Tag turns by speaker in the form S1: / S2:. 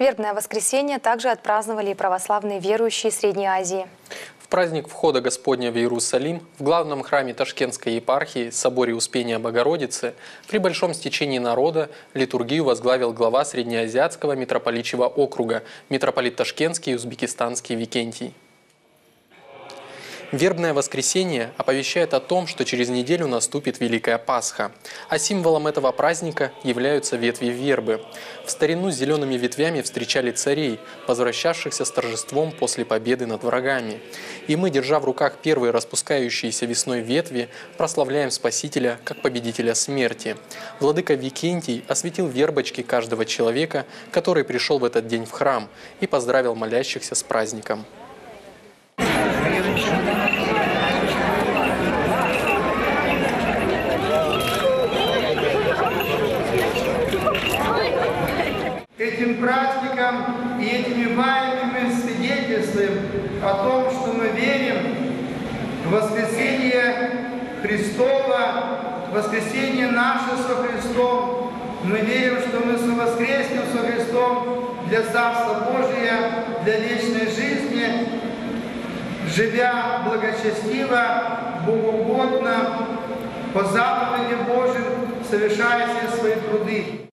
S1: Вербное воскресенье также отпраздновали и православные верующие Средней Азии.
S2: В праздник входа Господня в Иерусалим в главном храме Ташкентской епархии, соборе Успения Богородицы, при большом стечении народа литургию возглавил глава Среднеазиатского митрополичьего округа, митрополит Ташкентский и Узбекистанский Викентий. Вербное воскресенье оповещает о том, что через неделю наступит Великая Пасха, а символом этого праздника являются ветви вербы. В старину с зелеными ветвями встречали царей, возвращавшихся с торжеством после победы над врагами. И мы, держа в руках первые распускающиеся весной ветви, прославляем Спасителя как победителя смерти. Владыка Викентий осветил вербочки каждого человека, который пришел в этот день в храм, и поздравил молящихся с праздником.
S3: Праздником и этими баями мы свидетельствуем о том, что мы верим в воскресение Христова, воскресение наше со Христом. Мы верим, что мы воскреснем со Христом для Царства Божия, для вечной жизни, живя благочестиво, богоугодно, по заповеди Божьим, совершая все свои труды.